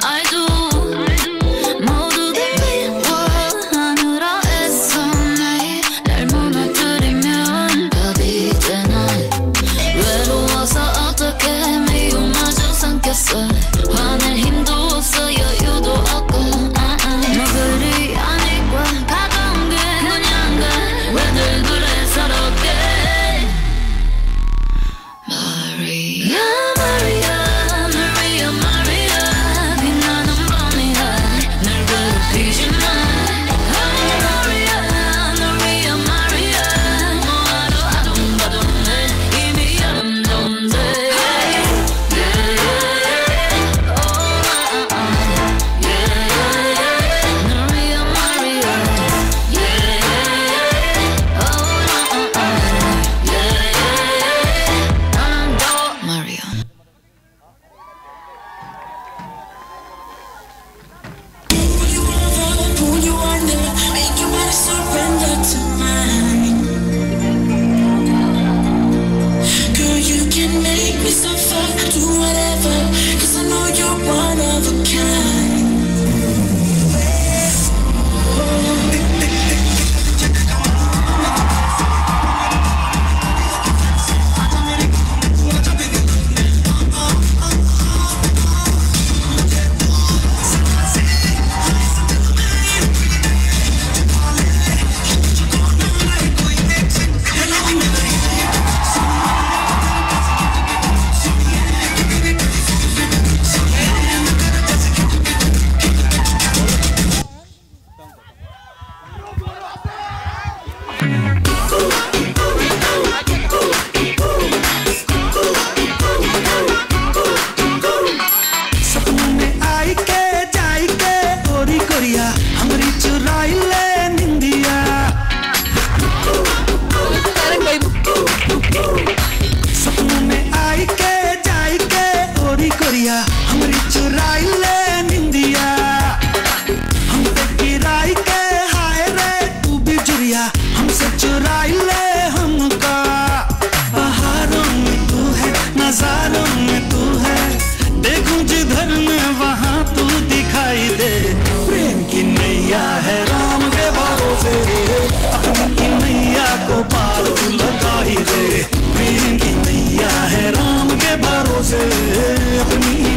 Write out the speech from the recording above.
I do. पीर की नैया है राम के भरोसे अपनी।